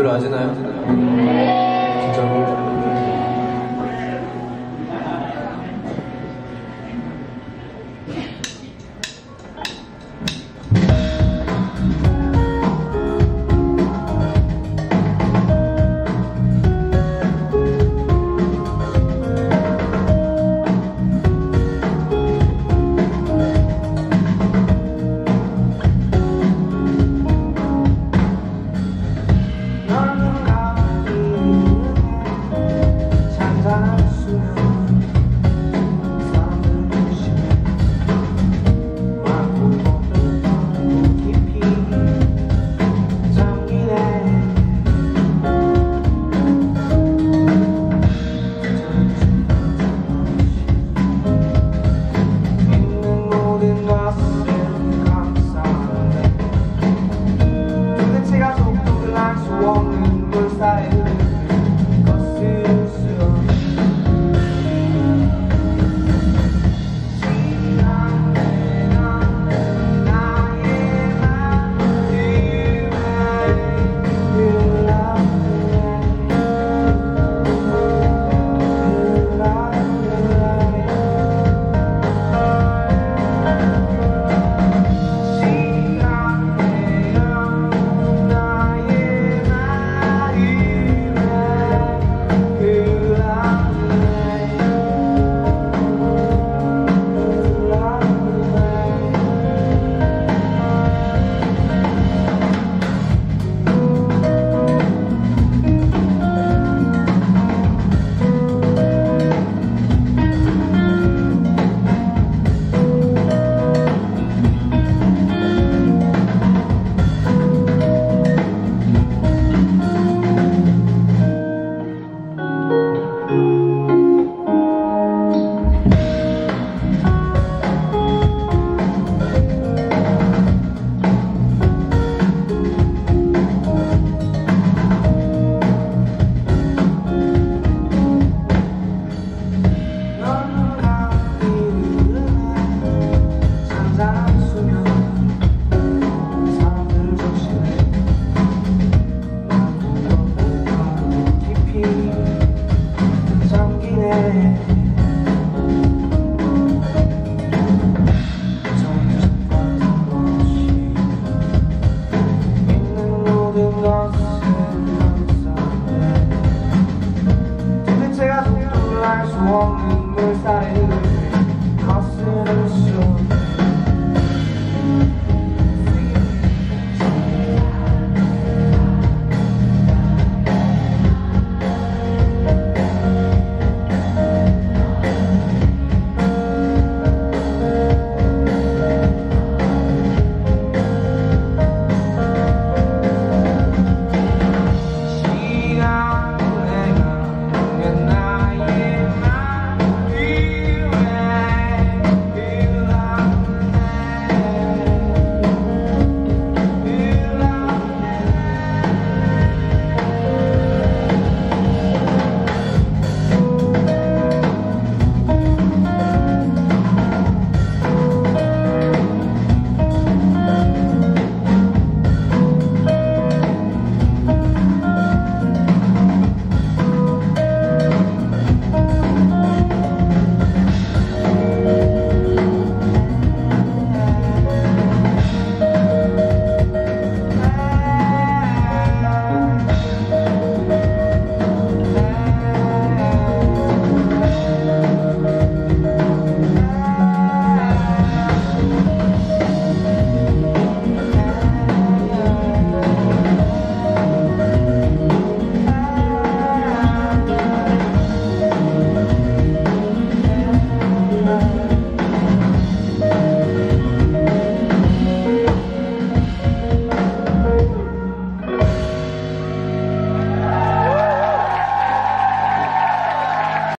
제대로 하시나요? walking, first I knew